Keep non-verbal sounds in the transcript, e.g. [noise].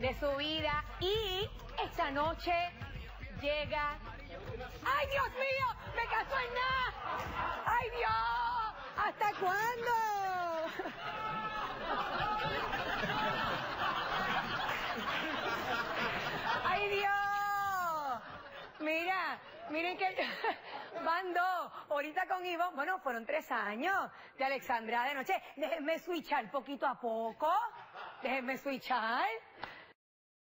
de su vida. Y esta noche llega. ¡Ay, Dios mío! ¡Me casó en nada! ¡Ay, Dios! ¿Hasta cuándo? ¡Ay, Dios! Mira, miren que [laughs] van dos. Ahorita con Ivo, bueno, fueron tres años de Alexandra de noche. Déjenme switchar poquito a poco. Déjenme switchar.